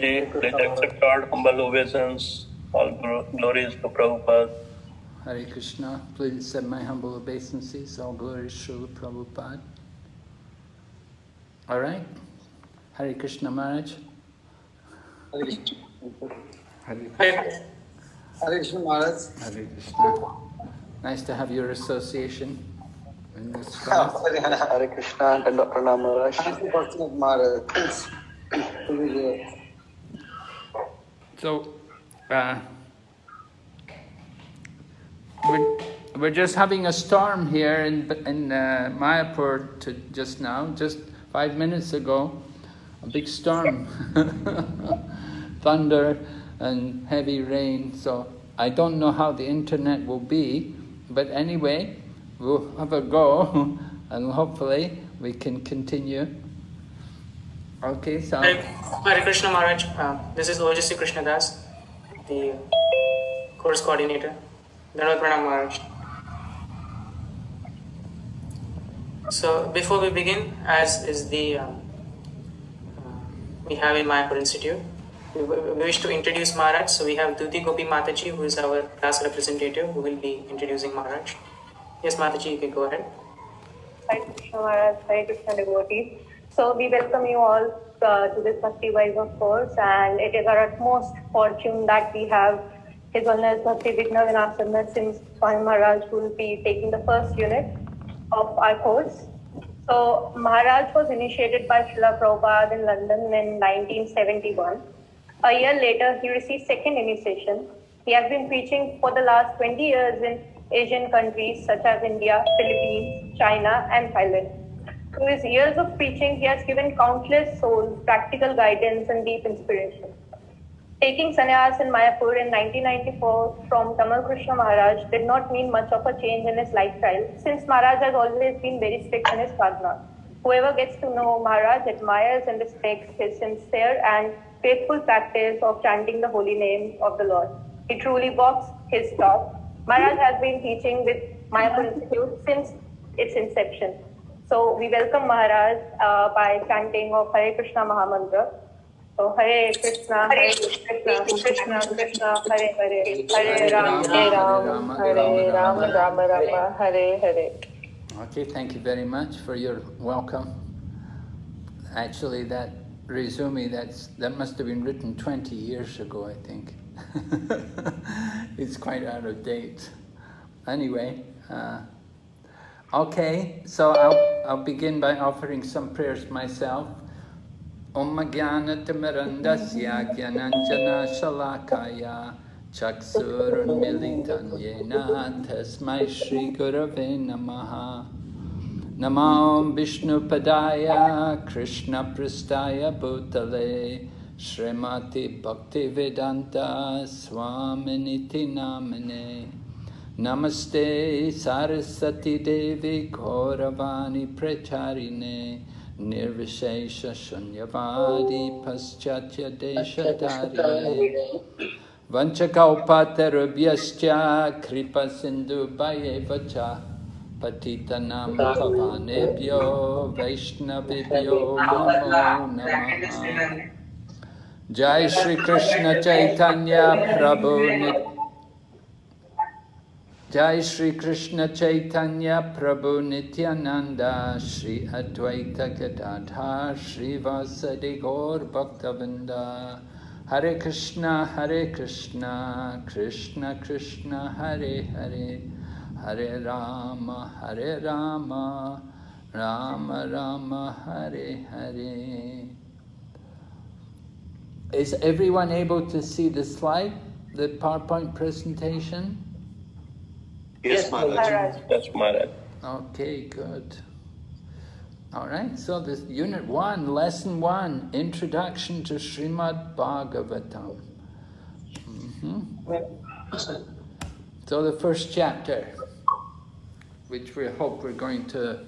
Maharaj please accept our humble obeisance. All glories to Prabhupada. Hare Krishna, please accept my humble obeisances. All glories to Prabhupada. All right. Hare Krishna Maharaj. Hare Krishna. Hare Hare Krishna Maharaj. Hare Krishna. Nice to have your association in this class. Hare Krishna and Pranam Maharaj. Thank you, Bhakti Maharaj. To be here. So, uh, we're, we're just having a storm here in, in uh, Mayapur to just now, just five minutes ago. A big storm, thunder and heavy rain. So I don't know how the internet will be, but anyway, we'll have a go and hopefully we can continue. Okay, so. Hare Hare Krishna Maharaj, uh, this is Ojasi Krishna Das, the course coordinator. Dhanavad Pranam Maharaj. So before we begin, as is the um, uh, we have in Mayapur Institute, we, we wish to introduce Maharaj. So we have Duti Gopi Mataji, who is our class representative, who will be introducing Maharaj. Yes, Mataji, you can go ahead. Hare Krishna Maharaj, Hare Krishna devotees. So we welcome you all uh, to this Bhakti Vaibhav course and it is our utmost fortune that we have His Holiness Bhakti Vighna Vinasa Narasimha Swami Maharaj who will be taking the first unit of our course. So Maharaj was initiated by Srila Prabhupada in London in 1971. A year later, he received second initiation. He has been preaching for the last 20 years in Asian countries such as India, Philippines, China, and Thailand. Through his years of preaching, he has given countless souls practical guidance and deep inspiration. Taking sannyas in Mayapur in 1994 from Tamal Krishna Maharaj did not mean much of a change in his lifestyle, since Maharaj has always been very strict in his sadhana. Whoever gets to know Maharaj admires and respects his sincere and faithful practice of chanting the holy name of the Lord. He truly walks his talk. Maharaj has been teaching with Mayapur Institute since its inception. So we welcome Maharaj uh, by chanting of Hare Krishna Mahamantra. So Hare Krishna, Hare Krishna, Krishna Krishna, Hare Hare, Hare Ram, Hare Ram, Hare Ram, Ram Ram, Hare Hare. Okay, thank you very much for your welcome. Actually, that resume that's that must have been written 20 years ago, I think. it's quite out of date. Anyway, uh, okay, so I'll, I'll begin by offering some prayers myself. Om Jnanatimirandasya Jnananjana Shalakaya Chaksurunmilitan Yena Tasmai Shri Gurave Namaha Namo Vishnu Padaya Krishna Pristaya Bhutale Srimati Bhaktivedanta Swaminiti Namane Namaste Sarasati Devi Gauravani Pracharine Nirvishesha Shunyavadi Paschatya Deshatari Vanchakaupatarubhyascha Kripa Sindhu Bhayevacha Patitanam Pavanebhyo Vaishnavibhyo Namo Namaha. Jai Shri Krishna Chaitanya Prabhu Nit Jai Shri Krishna Chaitanya Prabhu Nityananda Shri Advaita Gadadhar Shri Vasadi Gaur Bhaktavinda Hare Krishna Hare Krishna Krishna Krishna Hare Hare Hare Rama Hare Rama Rama Rama Hare Hare Is everyone able to see the slide, the PowerPoint presentation? Yes, Maharaj. Yes, Maharaj. Okay, good. All right, so this unit one, lesson one, introduction to Srimad Bhagavatam. Mhm. So the first chapter, which we hope we're going to,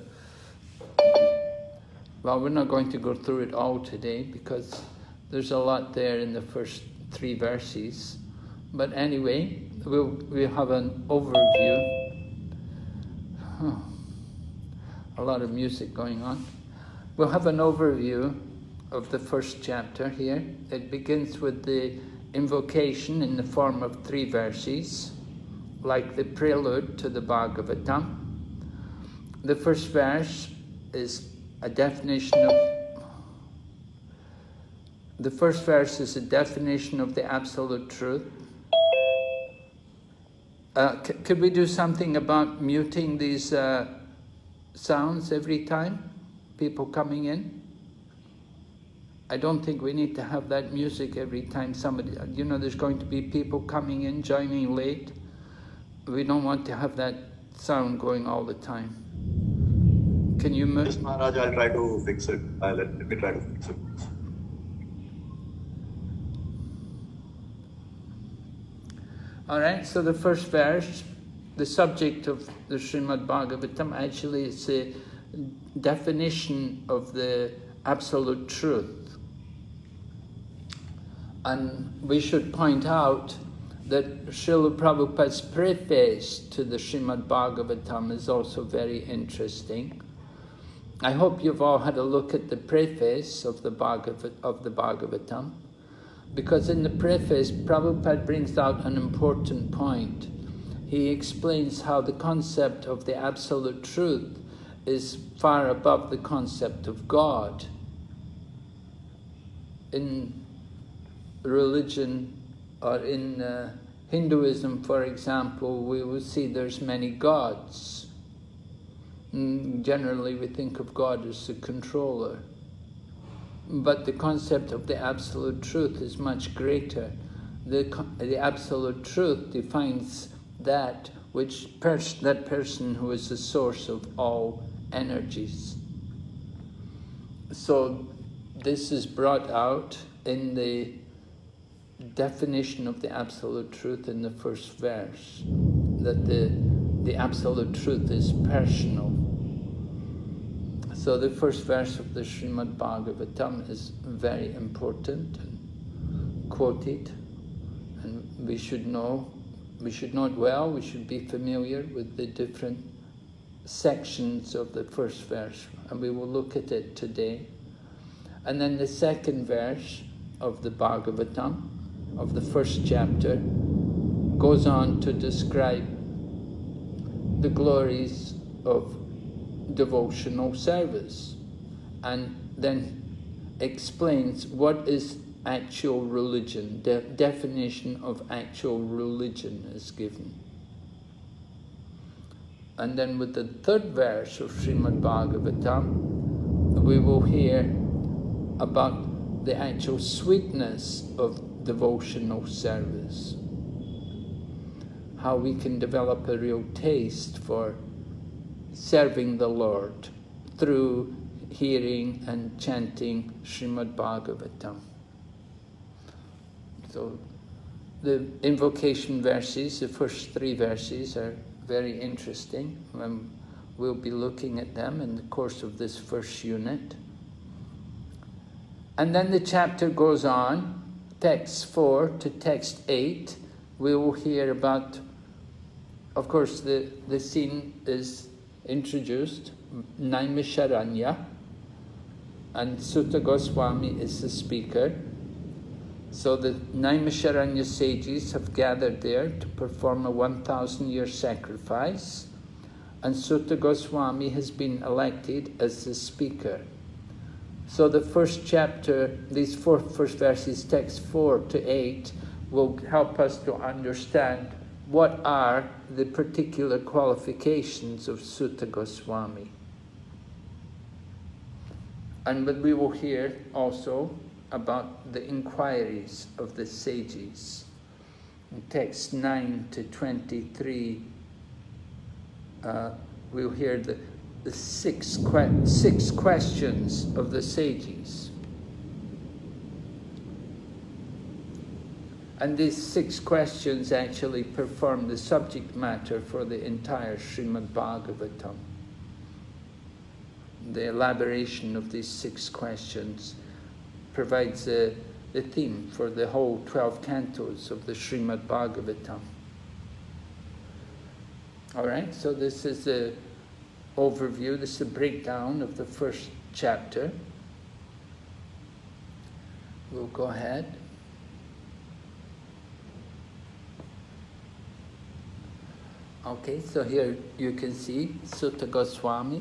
well, we're not going to go through it all today because there's a lot there in the first three verses. But anyway, we'll, we'll have an overview. Huh. A lot of music going on. We'll have an overview of the first chapter here. It begins with the invocation in the form of three verses, like the prelude to the Bhagavatam. The first verse is a definition of the first verse is a definition of the absolute truth. Uh, could we do something about muting these uh, sounds every time? People coming in? I don't think we need to have that music every time somebody, you know, there's going to be people coming in, joining late. We don't want to have that sound going all the time. Can you move? Yes, Maharaj, I'll try to fix it. I'll let me try to fix it. All right, so the first verse, the subject of the Srimad Bhagavatam actually is a definition of the absolute truth. And we should point out that Srila Prabhupada's preface to the Srimad Bhagavatam is also very interesting. I hope you've all had a look at the preface of the, Bhagavat, of the Bhagavatam, because in the preface, Prabhupada brings out an important point. He explains how the concept of the Absolute Truth is far above the concept of God. In religion or in uh, Hinduism, for example, we will see there's many gods. And generally, we think of God as the controller. But the concept of the absolute truth is much greater. The, the absolute truth defines that which pers that person who is the source of all energies. So this is brought out in the definition of the absolute truth in the first verse, that the, the absolute truth is personal. So the first verse of the Srimad Bhagavatam is very important and quoted, and we should know, we should know it well, we should be familiar with the different sections of the first verse, and we will look at it today. And then the second verse of the Bhagavatam, of the first chapter, goes on to describe the glories of devotional service and then explains what is actual religion, the definition of actual religion is given. And then with the third verse of Srimad Bhagavatam, we will hear about the actual sweetness of devotional service. How we can develop a real taste for serving the Lord through hearing and chanting Srimad Bhagavatam. So the invocation verses, the first three verses are very interesting. Um, we'll be looking at them in the course of this first unit. And then the chapter goes on, text 4 to text 8. We will hear about, of course, the, the scene is introduced, Naimisharanya, and Suta Goswami is the speaker. So the Naimisharanya sages have gathered there to perform a 1,000 year sacrifice, and Suta Goswami has been elected as the speaker. So the first chapter, these four first verses, text 4 to 8, will help us to understand what are the particular qualifications of Suta Goswami. And but we will hear also about the inquiries of the sages. In text 9 to 23, uh, we'll hear the, the six, que six questions of the sages. And these six questions actually perform the subject matter for the entire Srimad Bhagavatam. The elaboration of these six questions provides the, the theme for the whole 12 cantos of the Srimad Bhagavatam. All right, so this is the overview, this is a breakdown of the first chapter. we'll go ahead. Okay, so here you can see Suta Goswami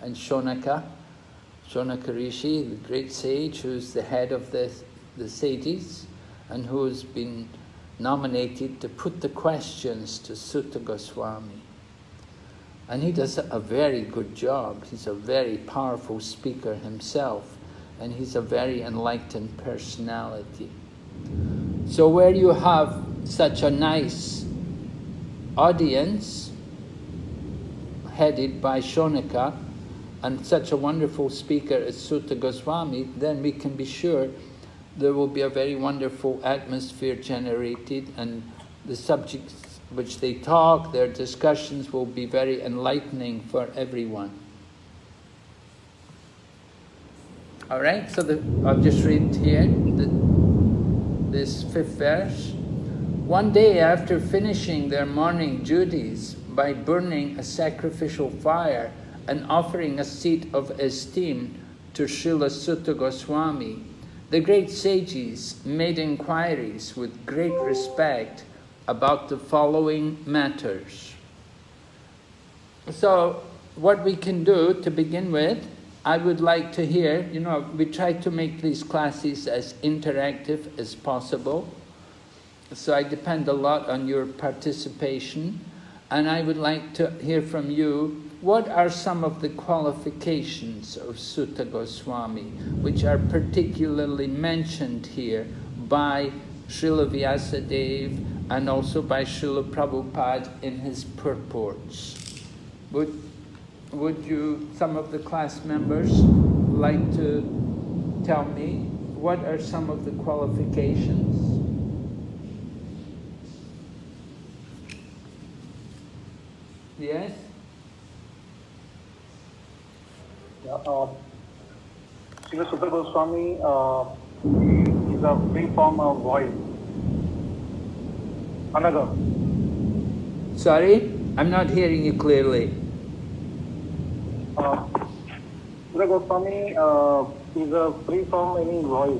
and Shonaka, Shonaka Rishi, the great sage who's the head of the, the sages and who's been nominated to put the questions to Suta Goswami. And he does a very good job. He's a very powerful speaker himself, and he's a very enlightened personality. So, where you have such a nice audience headed by Shonaka and such a wonderful speaker as Suta Goswami, then we can be sure there will be a very wonderful atmosphere generated and the subjects which they talk, their discussions will be very enlightening for everyone. All right, so the, I'll just read here the, this fifth verse. One day after finishing their morning duties by burning a sacrificial fire and offering a seat of esteem to Srila Suta Goswami, the great sages made inquiries with great respect about the following matters. So, what we can do to begin with, I would like to hear, you know, we try to make these classes as interactive as possible. So I depend a lot on your participation. And I would like to hear from you, what are some of the qualifications of Suta Goswami, which are particularly mentioned here by Srila Vyasadeva and also by Srila Prabhupada in his purports. Would, would you, some of the class members, like to tell me what are some of the qualifications? Yes? Yeah, uh, Srila Suta Goswami uh, is a free form of voice. Another. Sorry? I'm not hearing you clearly. Uh, Srila Goswami uh, is a free from any voice.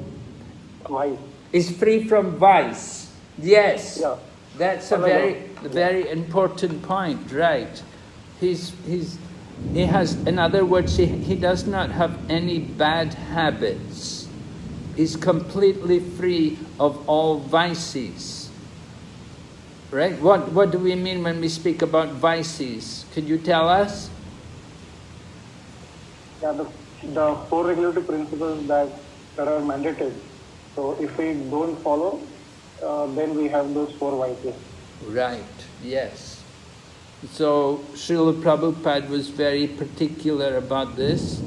Voice. Is free from vice. Yes. Yeah. That's a Another. very, very important point, right? He's, he's, he has, in other words, he, he does not have any bad habits. He's completely free of all vices. Right? What, what do we mean when we speak about vices? Could you tell us? Yeah, the, the four regulative principles that, that are mandated. So if we don't follow, uh, then we have those four vices. Right, yes. So Srila Prabhupada was very particular about this.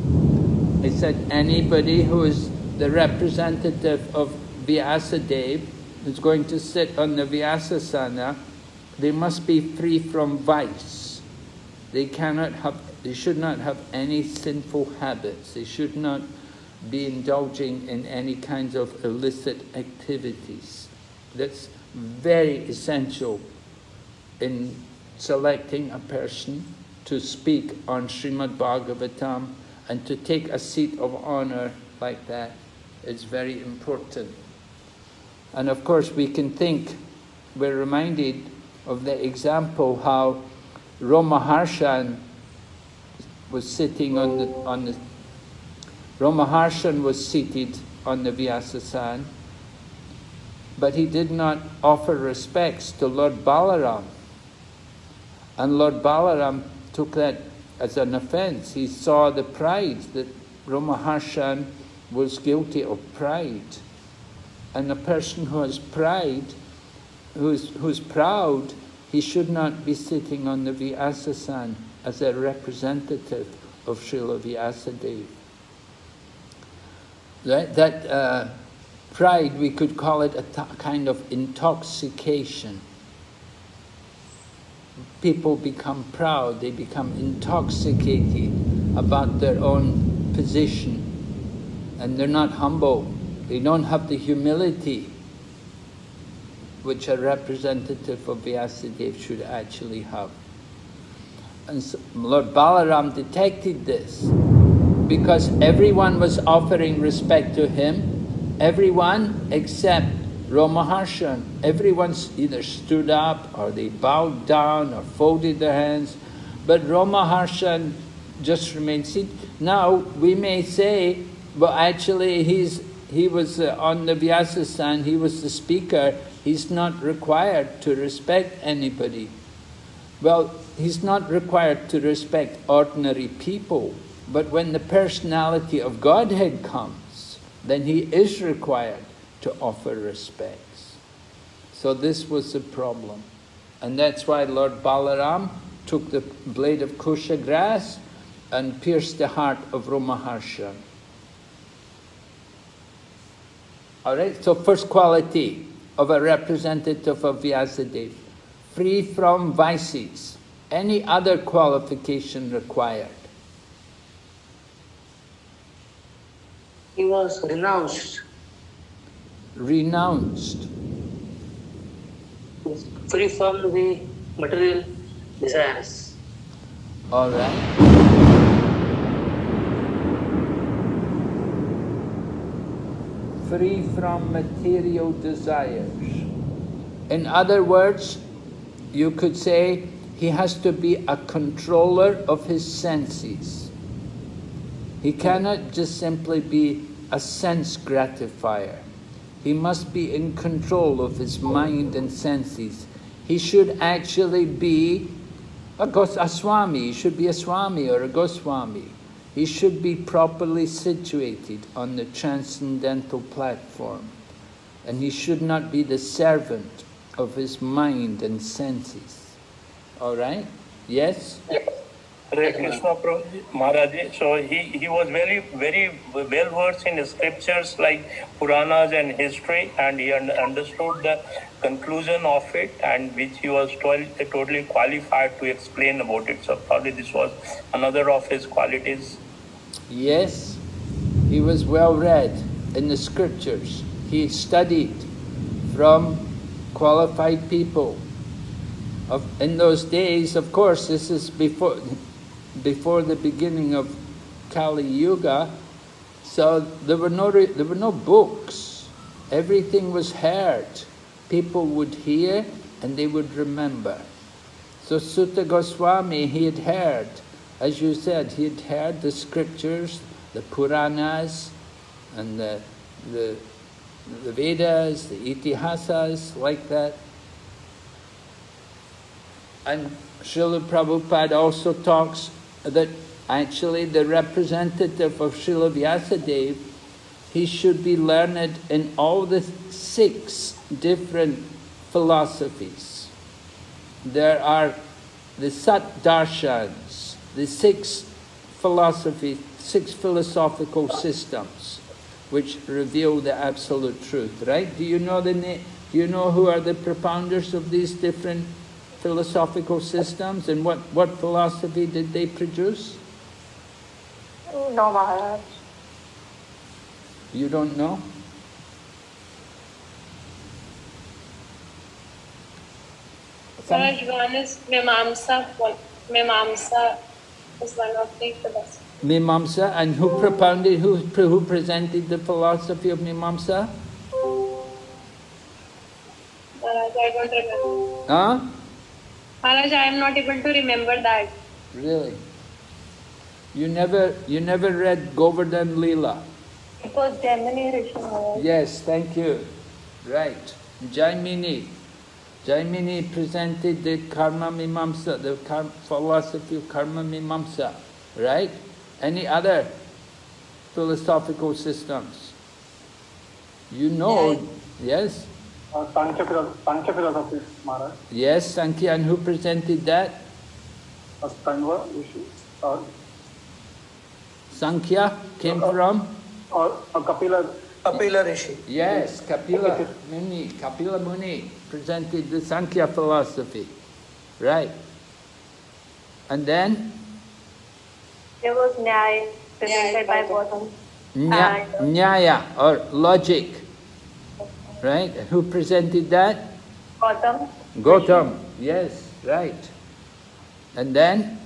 He said anybody who is the representative of Vyasadeva, who's going to sit on the Vyasasana, they must be free from vice. They cannot have, they should not have any sinful habits. They should not be indulging in any kinds of illicit activities. That's very essential in selecting a person to speak on Srimad Bhagavatam and to take a seat of honor like that is very important. And of course, we can think, we're reminded of the example how Romaharshan was sitting on the, on the Romaharshan was seated on the Vyasasana, but he did not offer respects to Lord Balaram. And Lord Balaram took that as an offense. He saw the pride that Romaharshan was guilty of pride. And a person who has pride, who's, who's proud, he should not be sitting on the Vyasasana as a representative of Srila Vyasadeva. That, that uh, pride, we could call it a kind of intoxication. People become proud, they become intoxicated about their own position, and they're not humble. They don't have the humility which a representative of Vyasadeva should actually have. And so Lord Balaram detected this because everyone was offering respect to him everyone except Romaharshan, everyone's either stood up or they bowed down or folded their hands, but Romaharshan just remained seated. Now we may say, well, actually he's he was uh, on the Vyasasana, he was the speaker, he's not required to respect anybody. Well, he's not required to respect ordinary people, but when the personality of Godhead comes, then he is required to offer respects. So this was the problem. And that's why Lord Balaram took the blade of kusha grass and pierced the heart of Romaharshan. All right, so first quality of a representative of Vyasadeva, free from vices, any other qualification required. He was renounced, Renounced, free from the material desires. all right. Free from material desires. In other words, you could say he has to be a controller of his senses. He cannot just simply be a sense gratifier. He must be in control of his mind and senses. He should actually be a, gos- a swami. He should be a swami or a goswami. He should be properly situated on the transcendental platform. And he should not be the servant of his mind and senses. All right? Yes? Hare Krishna Maharaji. So he, he was very, very well versed in the scriptures like Puranas and history, and he understood the conclusion of it, and which he was totally qualified to explain about it. So probably this was another of his qualities. Yes, he was well read in the scriptures. He studied from qualified people. Of, in those days, of course, this is before, before the beginning of Kali Yuga, so there were no there were no books. Everything was heard. People would hear and they would remember. So Suta Goswami, he had heard, as you said, he had heard the scriptures, the Puranas, and the, the, the Vedas, the Itihasas, like that. And Srila Prabhupada also talks that actually the representative of Srila Vyasadeva, he should be learned in all the six different philosophies. There are the Sat Darshans, the six philosophy, six philosophical systems which reveal the absolute truth, right? Do you know the do you know who are the propounders of these different philosophical systems and what, what philosophy did they produce? No, Maharaj. You don't know? Some- Maharaj, one is Mimamsa, Mimamsa is one of the philosophies. Mimamsa, and who propounded, who, who presented the philosophy of Mimamsa? Uh, Maharaj, I don't remember. Huh? Maharaj, I am not able to remember that. Really? You never, you never read Govardhan Leela? It was Jaimini Rishi Yes, thank you. Right. Jaimini. Jaimini presented the Karma Mimamsa, the kar- philosophy of Karma Mimamsa. Right? Any other philosophical systems? You know, yes? Uh, Sankhya, philo- Sankhya philosophy, Maharaj. Yes, Sankhya, and who presented that? Uh, Kanva, Rishi, or, Sankhya came from? or uh, Kapila, Kapila Rishi. Yes, Kapila Muni, Kapila Muni presented the Sankhya philosophy. Right. And then There was Nyaya presented by Gautam. Nya, And- Nyaya or logic. Right? Who presented that? Gautam. Gautam. Yes, right. And then?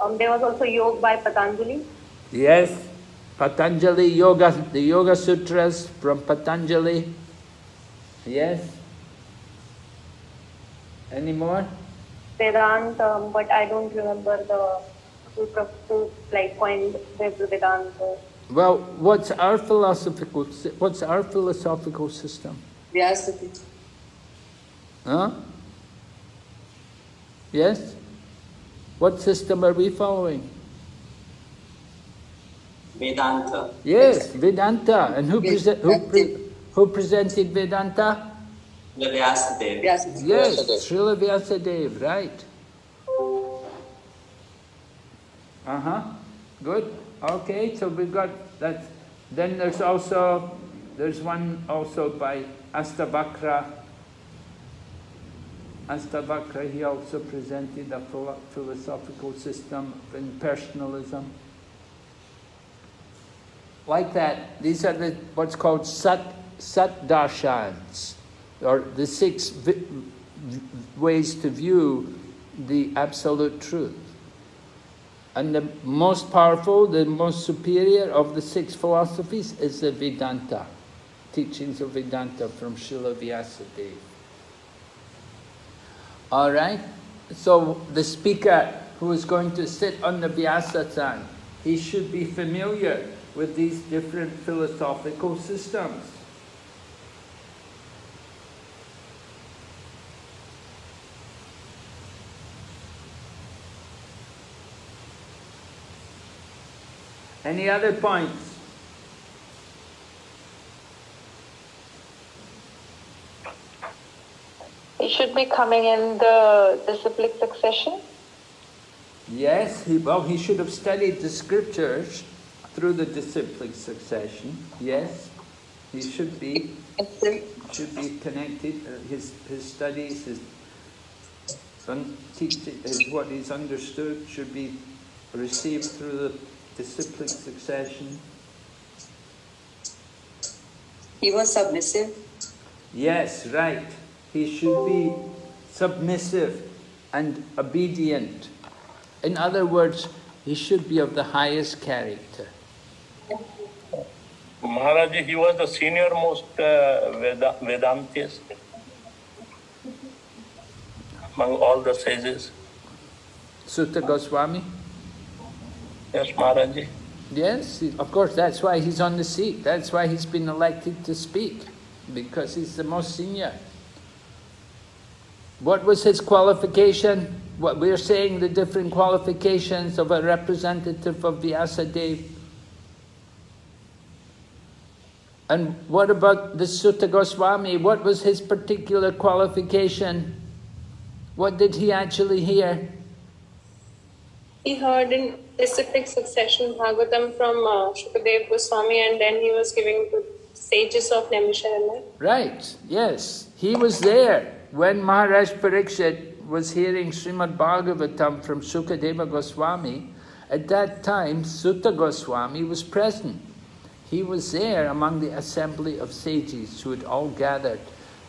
Um, there was also Yoga by Patanjali. Yes. Patanjali Yoga, the Yoga Sutras from Patanjali. Yes? Any more? Vedanta, but I don't remember the pro- who like with Vedanta. Well, what's our philosophical, what's our philosophical system? Vyasati. Huh? Yes? What system are we following? Vedanta. Yes, Vedanta. And who, prese- who, pre- who presented Vedanta? Vyasadeva. Yes, Srila Vyasadeva, right. Uh-huh, good. Okay, so we've got that. Then there's also, there's one also by Astavakra. Astavakra, he also presented a philosophical system of impersonalism. Like that, these are the, what's called Sat, Sat Darshans, or the six ways to view the absolute truth. And the most powerful, the most superior of the six philosophies is the Vedanta, teachings of Vedanta from Srila Vyasadeva. All right? So the speaker who is going to sit on the Vyasasana, he should be familiar with these different philosophical systems. Any other points? He should be coming in the disciplic succession. Yes, he, well, he should have studied the scriptures through the disciplic succession. Yes, he should be should be connected. Uh, his his studies, his un, teach, his what he's understood should be received through the disciplic succession. He was submissive. Yes, right. He should be submissive and obedient. In other words, he should be of the highest character. Maharaji, he was the senior most uh, Veda- Vedantist among all the sages. Suta Goswami? Yes, Maharaji. Yes, of course, that's why he's on the seat. That's why he's been elected to speak, because he's the most senior. What was his qualification? What we're saying the different qualifications of a representative of Vyasadeva. And what about the Suta Goswami? What was his particular qualification? What did he actually hear? He heard in disciplic succession Bhagavatam from uh, Shukadev Goswami and then he was giving to sages of Naimisharanya. Right, yes. He was there when Maharaj Parikshit was hearing Srimad Bhagavatam from Sukadeva Goswami. At that time, Suta Goswami was present. He was there among the assembly of sages who had all gathered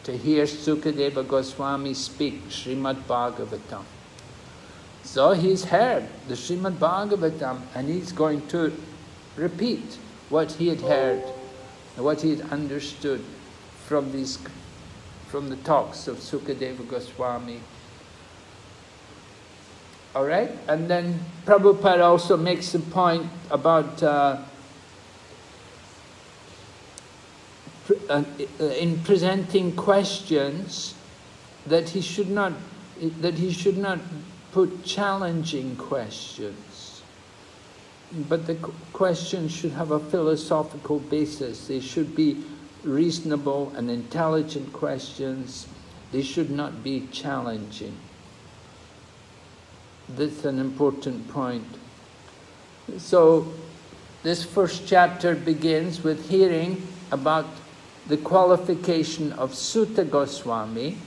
to hear Sukadeva Goswami speak Srimad Bhagavatam. So he's heard the Srimad Bhagavatam and he's going to repeat what he had heard, what he had understood from these, from the talks of Sukadeva Goswami. All right, and then Prabhupada also makes a point about uh, uh, in presenting questions that he should not that he should not put challenging questions. But the questions should have a philosophical basis. They should be reasonable and intelligent questions. They should not be challenging. That's an important point. So this first chapter begins with hearing about the qualification of Suta Goswami,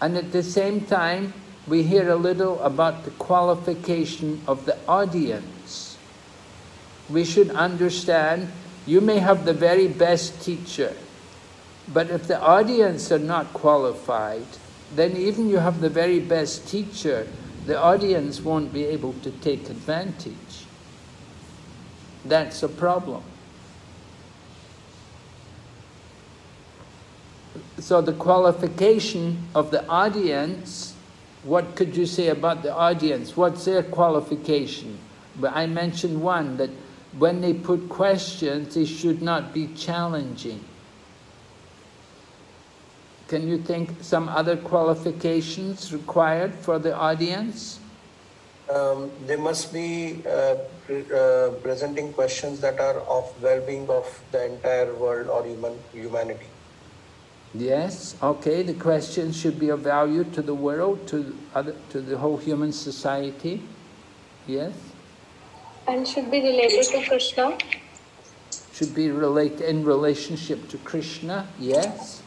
and at the same time, we hear a little about the qualification of the audience. We should understand you may have the very best teacher, but if the audience are not qualified, then even you have the very best teacher, the audience won't be able to take advantage. that's a problem. So the qualification of the audience, what could you say about the audience? What's their qualification? But I mentioned one that when they put questions, they should not be challenging. Can you think some other qualifications required for the audience? Um, they must be uh, pre- uh, presenting questions that are of well-being of the entire world or human humanity. Yes, okay, the questions should be of value to the world, to, other, to the whole human society. Yes, And should be related to Krishna. should be relate, in relationship to Krishna. Yes,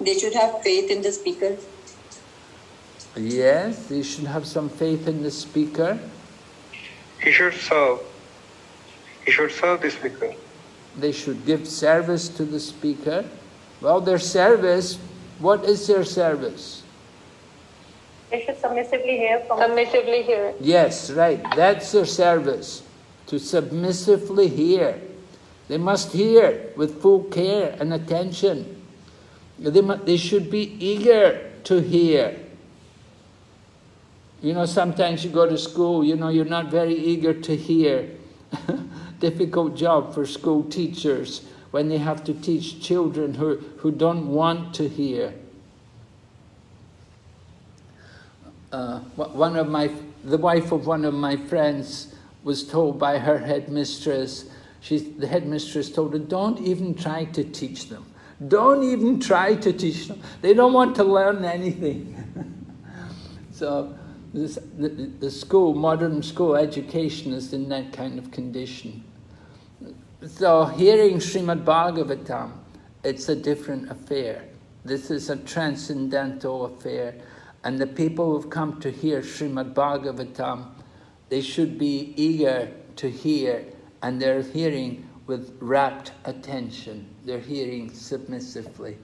They should have faith in the speaker. yes, they should have some faith in the speaker. He should serve. He should serve the speaker. They should give service to the speaker. Well, their service, what is their service? They should submissively hear from Submissively hear. Yes, right. That's their service. To submissively hear. They must hear with full care and attention. They, mu- they should be eager to hear. You know, sometimes you go to school, you know, you're not very eager to hear. Difficult job for school teachers when they have to teach children who, who don't want to hear. uh, one of my, the wife of one of my friends was told by her headmistress, she's, the headmistress told her, don't even try to teach them. Don't even try to teach them. They don't want to learn anything. so this, the, the school, modern school education is in that kind of condition. So hearing Srimad Bhagavatam, it's a different affair. This is a transcendental affair. And the people who've come to hear Srimad Bhagavatam, they should be eager to hear, and they're hearing with rapt attention. They're hearing submissively.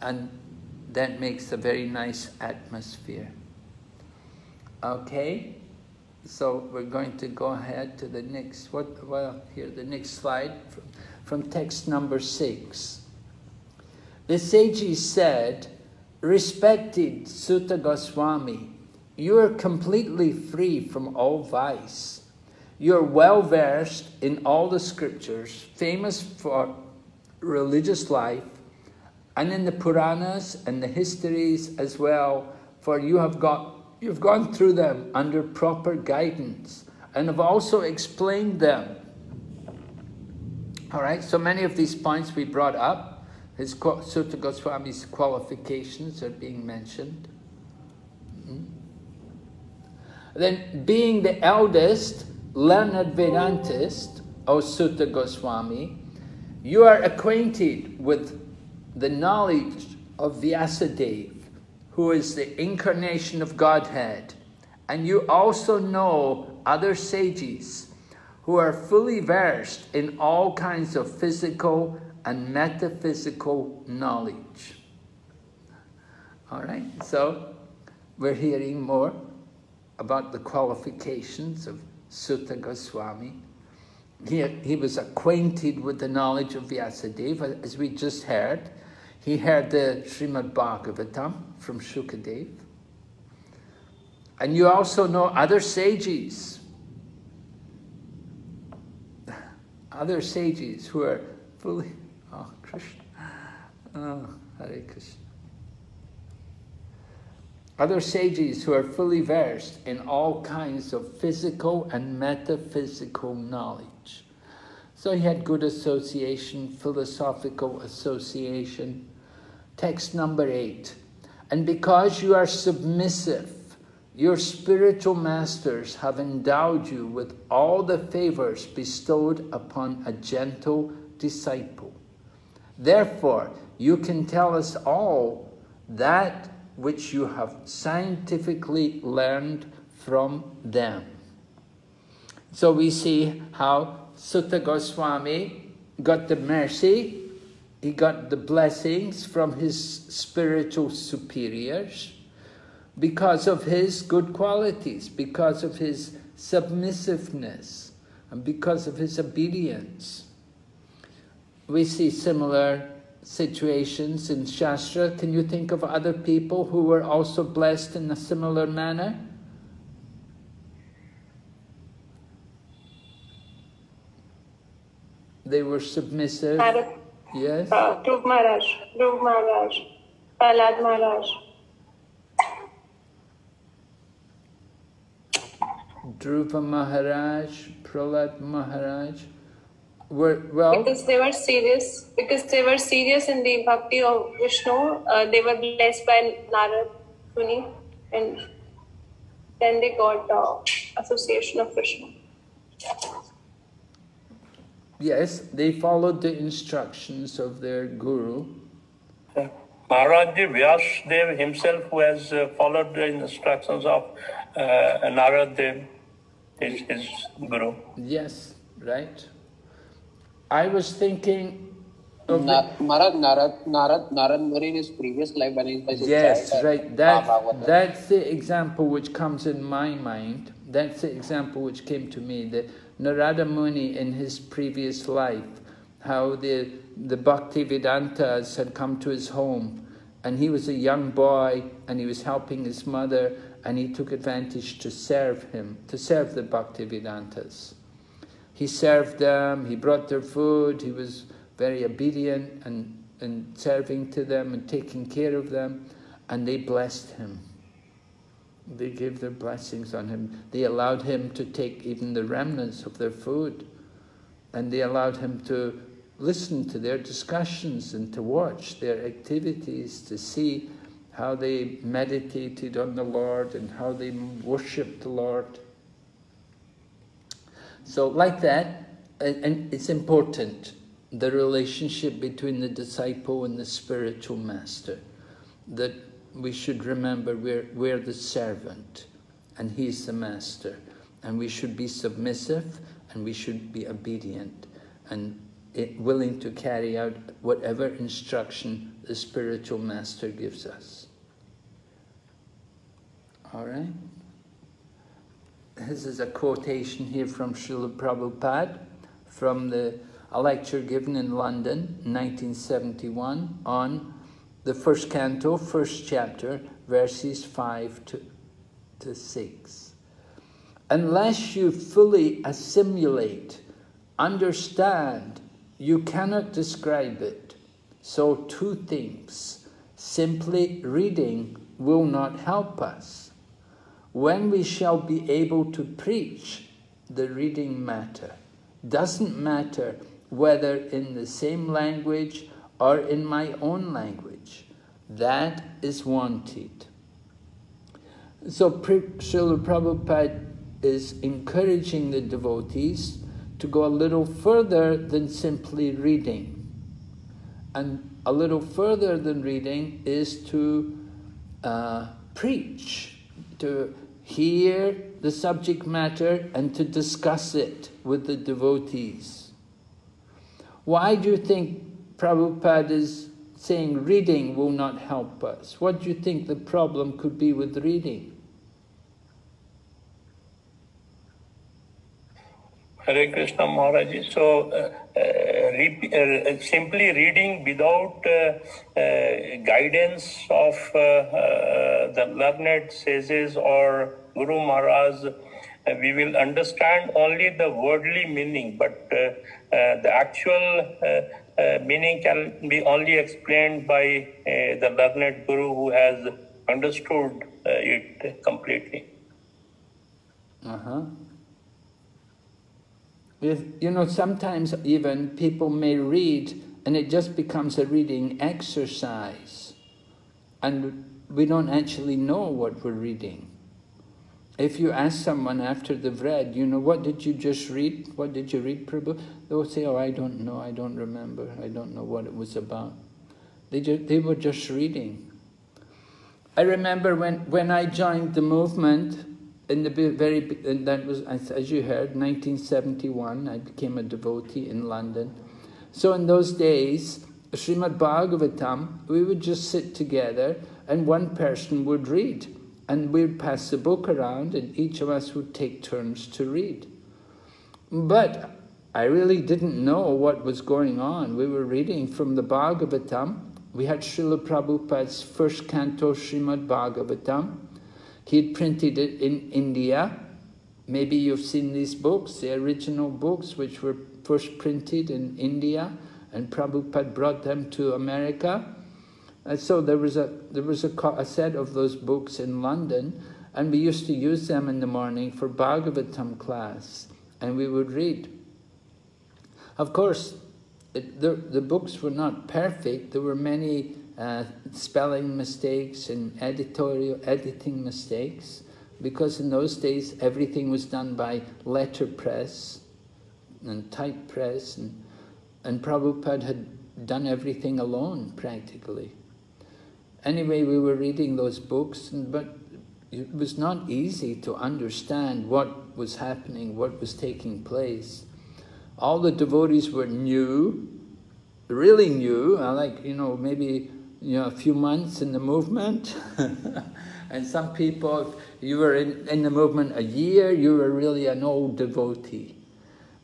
And that makes a very nice atmosphere. Okay? So we're going to go ahead to the next, what, well, here, the next slide from, from text number six. The sages said, Respected Suta Goswami, you are completely free from all vice. You are well versed in all the scriptures, famous for religious life, and in the Puranas and the histories as well, for you have got you've gone through them under proper guidance and have also explained them. All right, so many of these points we brought up. His Suta Goswami's qualifications are being mentioned. Mhm. Then, being the eldest learned Vedantist, O Suta Goswami, you are acquainted with the knowledge of Vyasadeva, who is the incarnation of Godhead, and you also know other sages who are fully versed in all kinds of physical and metaphysical knowledge. All right, so we're hearing more about the qualifications of Suta Goswami. He, he was acquainted with the knowledge of Vyasadeva, as we just heard. He heard the Srimad Bhagavatam from Shukadev. And you also know other sages, other sages who are fully, oh, Krishna, oh, Hare Krishna. Other sages who are fully versed in all kinds of physical and metaphysical knowledge. So he had good association, philosophical association. Text number eight. And because you are submissive, your spiritual masters have endowed you with all the favors bestowed upon a gentle disciple. Therefore, you can tell us all that which you have scientifically learned from them. So we see how Suta Goswami got the mercy, he got the blessings from his spiritual superiors because of his good qualities, because of his submissiveness, and because of his obedience. We see similar situations in Shastra. Can you think of other people who were also blessed in a similar manner? They were submissive. Narad, Yes. uh, Dhruv Maharaj, Dhruv Maharaj, Prahlad Maharaj. Dhruva Maharaj, Prahlad Maharaj. Were, well, Because they were serious, because they were serious in the bhakti of Vishnu, uh, they were blessed by Narad Muni, and then they got uh, association of Vishnu. Yes, they followed the instructions of their guru. Maharaj Vyasdev himself, who has uh, followed the instructions of uh, Narad Dev, his, his guru. Yes, right. I was thinking of the- Maharaj Narad, Narad, Narad Muni in his previous life when he was Yes, child. right. That, that's the example which comes in my mind. That's the example which came to me. The Narada Muni in his previous life, how the, the Bhakti Vedantas had come to his home and he was a young boy and he was helping his mother and he took advantage to serve him, to serve the Bhakti Vedantas. He served them, he brought their food, he was very obedient and, and serving to them and taking care of them, and they blessed him. They gave their blessings on him. They allowed him to take even the remnants of their food, and they allowed him to listen to their discussions and to watch their activities, to see how they meditated on the Lord and how they worshipped the Lord. So, like that, and, it's important the relationship between the disciple and the spiritual master. That we should remember we're, we're the servant and he's the master. And we should be submissive and we should be obedient and willing to carry out whatever instruction the spiritual master gives us. All right? This is a quotation here from Srila Prabhupada from the, a lecture given in London 1971 on the first canto, first chapter, verses 5 to, to 6. Unless you fully assimilate, understand, you cannot describe it. So, two things. Simply reading will not help us. When we shall be able to preach, the reading matter. Doesn't matter whether in the same language or in my own language. That is wanted. So Srila Prabhupada is encouraging the devotees to go a little further than simply reading. And a little further than reading is to uh, preach, to hear the subject matter and to discuss it with the devotees. Why do you think Prabhupada is saying reading will not help us? What do you think the problem could be with reading? Hare Krishna Maharaj. So, uh, uh, re- uh, simply reading without uh, uh, guidance of uh, the learned sages or Guru Maharaj, we will understand only the worldly meaning, but the actual uh, meaning can be only explained by uh, the learned Guru who has understood uh, it completely. Uh huh. If, you know, sometimes even people may read and it just becomes a reading exercise and we don't actually know what we're reading. If you ask someone after they've read, you know, what did you just read? What did you read, Prabhu? They'll say, oh, I don't know, I don't remember, I don't know what it was about. They, ju- they were just reading. I remember when, when I joined the movement, in the very and that was as as you heard 1971 i became a devotee in london so in those days Srimad Bhagavatam, we would just sit together and one person would read and we'd pass the book around and each of us would take turns to read. But I really didn't know what was going on. We were reading from the Bhagavatam. We had Srila Prabhupada's first canto, Srimad Bhagavatam. He had printed it in India. Maybe you've seen these books, the original books, which were first printed in India, and Prabhupada brought them to America. And so there was a there was a, a set of those books in London, and we used to use them in the morning for Bhagavatam class, and we would read. Of course, it, the, the books were not perfect. There were many uh, spelling mistakes and editorial editing mistakes, because in those days everything was done by letterpress and type press, and, and Prabhupada had done everything alone practically. Anyway, we were reading those books, but it was not easy to understand what was happening, what was taking place. All the devotees were new, really new, uh, like, you know, maybe you know, a few months in the movement. and some people, you were in, in the movement a year, you were really an old devotee.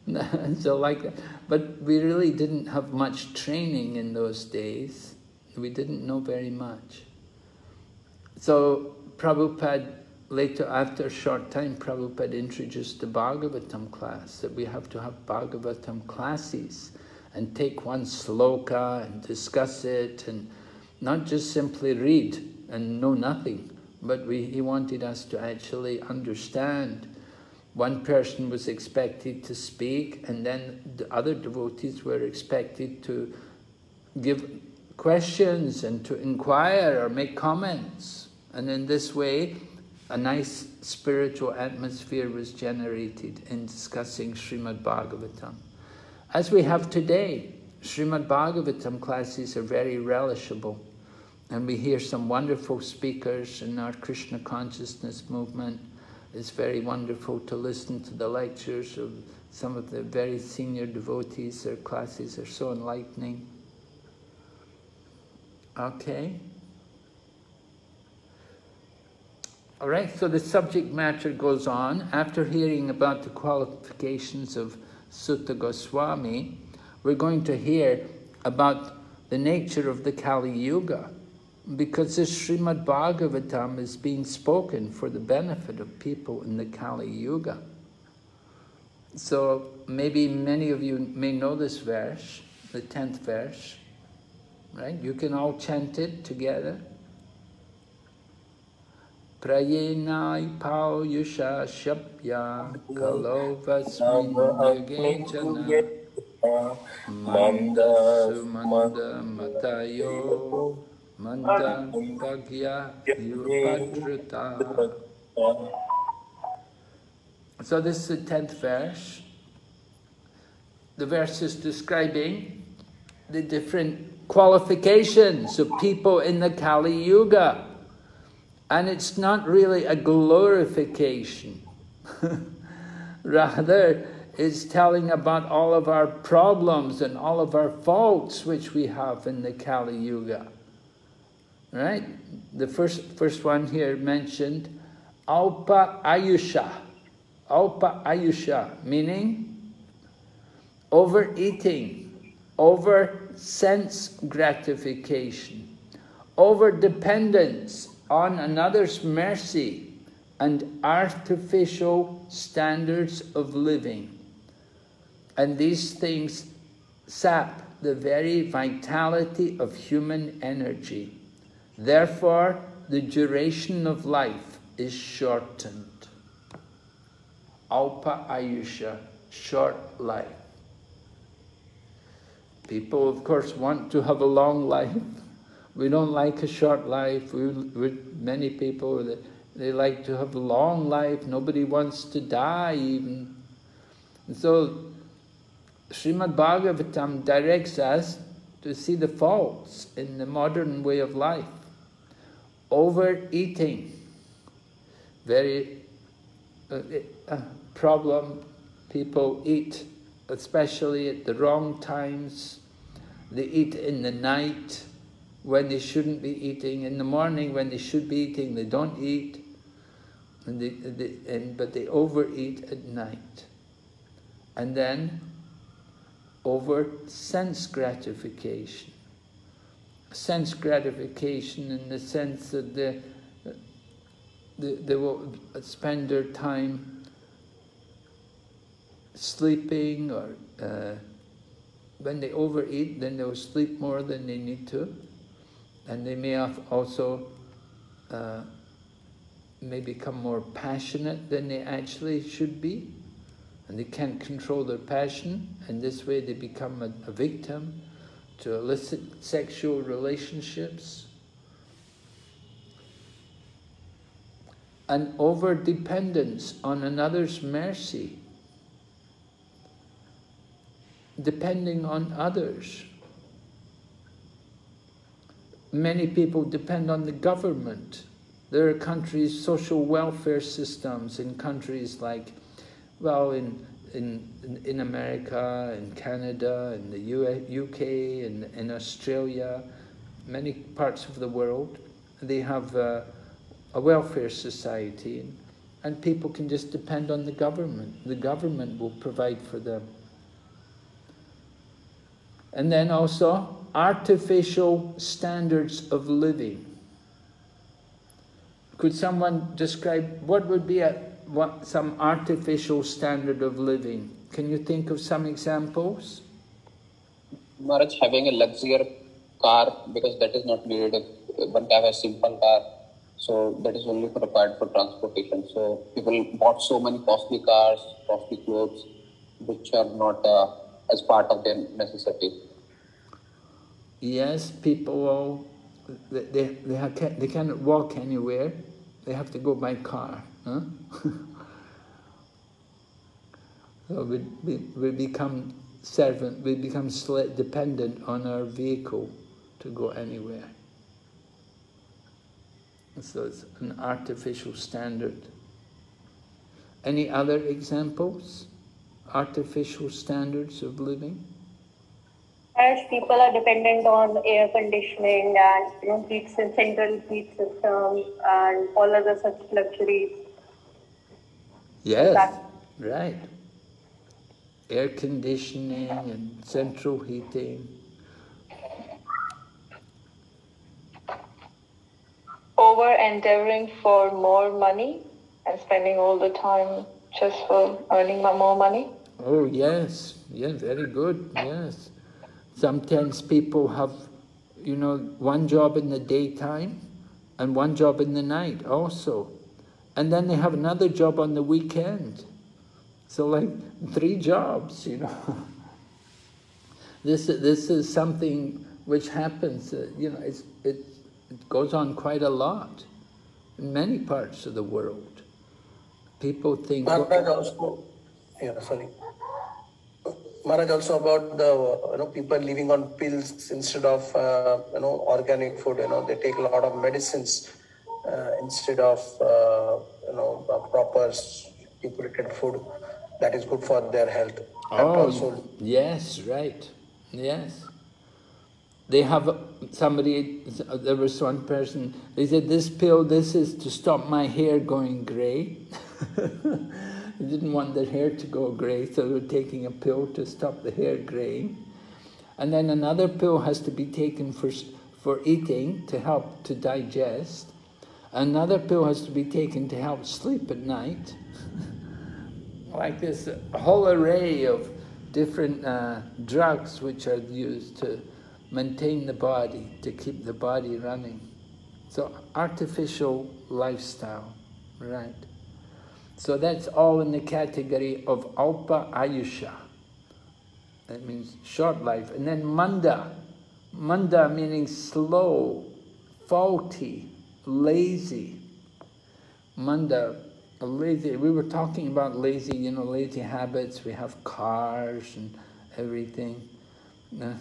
so like, but we really didn't have much training in those days. We didn't know very much. So Prabhupada, later after a short time, Prabhupada introduced the Bhagavatam class, that we have to have Bhagavatam classes and take one sloka and discuss it and not just simply read and know nothing, but we, he wanted us to actually understand. One person was expected to speak and then the other devotees were expected to give questions and to inquire or make comments. And in this way, a nice spiritual atmosphere was generated in discussing Srimad Bhagavatam. As we have today, Srimad Bhagavatam classes are very relishable. And we hear some wonderful speakers in our Krishna consciousness movement. It's very wonderful to listen to the lectures of some of the very senior devotees. Their classes are so enlightening. Okay. All right, so the subject matter goes on. After hearing about the qualifications of Suta Goswami, we're going to hear about the nature of the Kali Yuga, because this Srimad Bhagavatam is being spoken for the benefit of people in the Kali Yuga. So maybe many of you may know this verse, the 10th verse. Right? You can all chant it together. Prayenai pao yusha shapya kalovasminagejana manda sumanda matayo manda bhagya yupadruta. So this is the tenth verse. The verse is describing the different qualifications of people in the Kali Yuga. And it's not really a glorification. Rather, it's telling about all of our problems and all of our faults which we have in the Kali Yuga. Right? The first, first one here mentioned, Alpa Ayusha. Alpa Ayusha, meaning overeating, over sense gratification, over dependence on another's mercy, and artificial standards of living. And these things sap the very vitality of human energy. Therefore, the duration of life is shortened. Alpa Ayusha, short life. People, of course, want to have a long life. We don't like a short life. We, we many people, they, they like to have a long life. Nobody wants to die even. And so, Srimad Bhagavatam directs us to see the faults in the modern way of life. Overeating, very uh, uh, problem. People eat especially at the wrong times. They eat in the night when they shouldn't be eating. In the morning when they should be eating, they don't eat. And they, they, and, but they overeat at night. and then over sense gratification. Sense gratification in the sense that they, they, they will spend their time sleeping or uh, when they overeat, then they'll sleep more than they need to. And they may also uh, may become more passionate than they actually should be. And they can't control their passion, and this way they become a, a victim to illicit sexual relationships. An over dependence on another's mercy depending on others. Many people depend on the government. There are countries, social welfare systems in countries like, well, in, in, in America, in Canada, in the U UK, in, in Australia, many parts of the world, they have a, a welfare society and, and people can just depend on the government. The government will provide for them. And then also artificial standards of living. Could someone describe what would be a, what, some artificial standard of living? Can you think of some examples? Maharaj, having a luxurious car because that is not needed. One can have a simple car, so that is only required for transportation. So people bought so many costly cars, costly clothes, which are not uh, as part of their necessity. Yes, people, they, they, they, have, they cannot walk anywhere. They have to go by car. Huh? so we, we, we become servant, we become dependent on our vehicle to go anywhere. So it's an artificial standard. Any other examples? Artificial standards of living? As people are dependent on air conditioning and you know heat central heat system and all other such luxuries. Yes, that, right. Air conditioning and central heating. Over endeavoring for more money and spending all the time just for earning more money. Oh yes, yes, very good. Yes. Sometimes people have, you know, one job in the daytime and one job in the night also. And then they have another job on the weekend. So like three jobs, you know. this, this is something which happens, uh, you know, it, it goes on quite a lot in many parts of the world. People think... Maharaj also, yeah, sorry. Maharaj, also about the you know people living on pills instead of uh, you know organic food. You know they take a lot of medicines uh, instead of uh, you know proper depurated food that is good for their health. Oh, also, yes, right, yes. They have somebody. There was one person. They said, "This pill, this is to stop my hair going grey." Didn't want their hair to go grey, so they were taking a pill to stop the hair greying. And then another pill has to be taken for, for eating to help to digest. Another pill has to be taken to help sleep at night. like this whole array of different uh, drugs which are used to maintain the body, to keep the body running. So artificial lifestyle, right? So that's all in the category of Alpa Ayusha. That means short life. And then Manda. Manda meaning slow, faulty, lazy. Manda, lazy. We were talking about lazy, you know, lazy habits. We have cars and everything. Uh,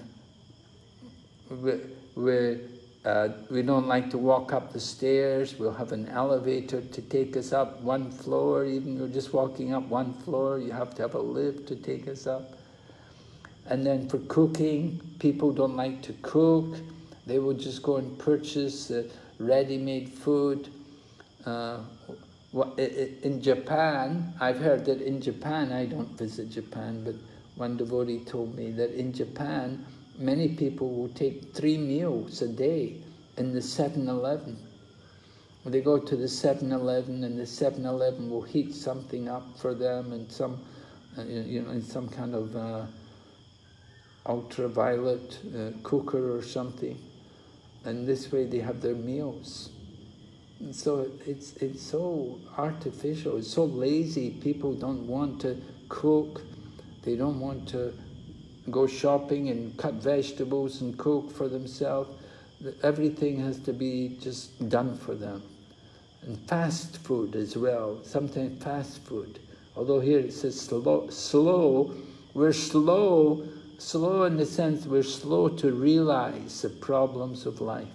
we, we uh, we don't like to walk up the stairs. We'll have an elevator to take us up one floor. Even you're just walking up one floor, you have to have a lift to take us up. And then for cooking, people don't like to cook. They will just go and purchase ready-made food. Uh, In Japan, I've heard that in Japan, I don't visit Japan, but one devotee told me that in Japan, many people will take three meals a day in the 7-Eleven. They go to the 7-Eleven and the 7-Eleven will heat something up for them and some, uh, you know, in some kind of uh, ultraviolet uh, cooker or something. And this way they have their meals. And so it's, it's so artificial, it's so lazy. People don't want to cook, they don't want to go shopping and cut vegetables and cook for themselves. Everything has to be just done for them. And fast food as well, sometimes fast food. Although here it says slow, slow, we're slow, slow in the sense we're slow to realize the problems of life.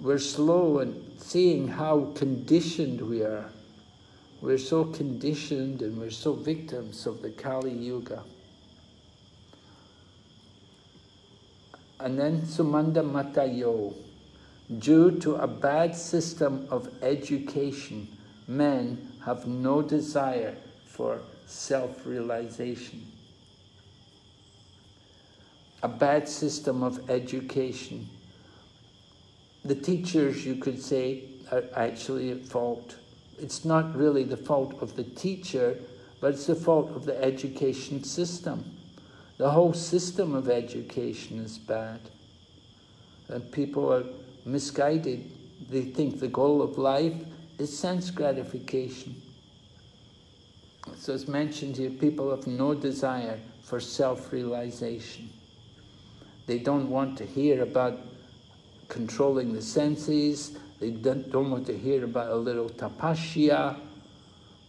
We're slow in seeing how conditioned we are. We're so conditioned and we're so victims of the Kali Yuga. And then Sumanda Matayo. Due to a bad system of education, men have no desire for self-realization. A bad system of education. The teachers, you could say, are actually at fault. It's not really the fault of the teacher, but it's the fault of the education system. The whole system of education is bad. And people are misguided. They think the goal of life is sense gratification. So as mentioned here, people have no desire for self-realization. They don't want to hear about controlling the senses, they don't, want to hear about a little tapasya,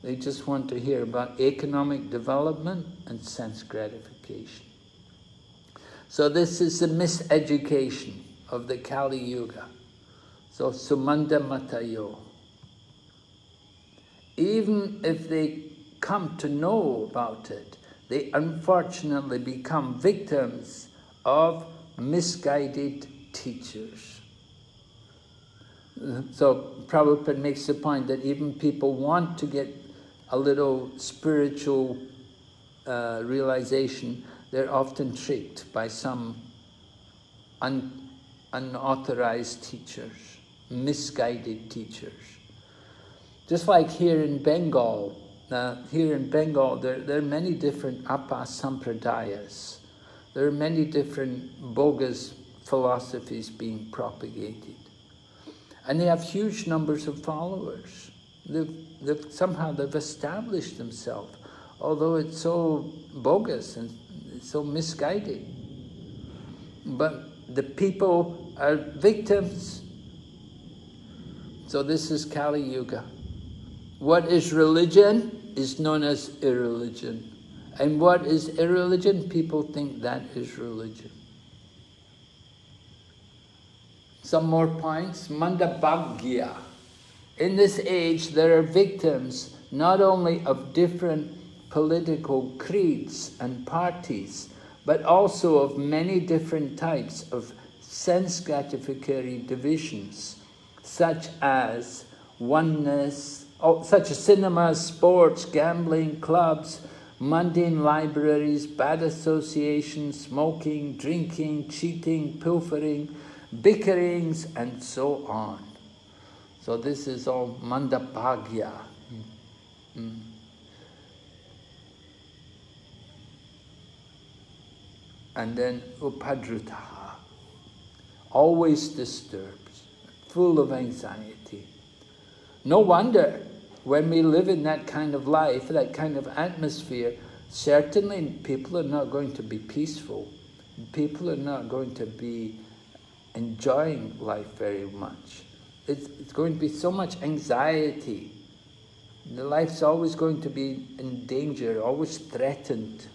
they just want to hear about economic development and sense gratification. So this is the miseducation of the Kali Yuga. So Sumanda Matayo. Even if they come to know about it, they unfortunately become victims of misguided teachers. So Prabhupada makes the point that even people want to get a little spiritual uh, realization, they're often tricked by some un unauthorized teachers, misguided teachers. Just like here in Bengal, uh, here in Bengal, there, there are many different Apa Sampradayas. There are many different bogus philosophies being propagated. And they have huge numbers of followers. They've, they've, somehow they've established themselves, although it's so bogus and so misguided. But the people are victims. So this is Kali Yuga. What is religion is known as irreligion. And what is irreligion? People think that is religion. Some more points. Mandabhagya. In this age, there are victims not only of different political creeds and parties, but also of many different types of sense gratificatory divisions, such as oneness, oh, such as cinemas, sports, gambling, clubs, mundane libraries, bad associations, smoking, drinking, cheating, pilfering, bickerings, and so on. So this is all mandabhagya. Mm. And then upadrutaha, always disturbed, full of anxiety. No wonder when we live in that kind of life, that kind of atmosphere, certainly people are not going to be peaceful. People are not going to be enjoying life very much. It's, it's going to be so much anxiety. The life's always going to be in danger, always threatened.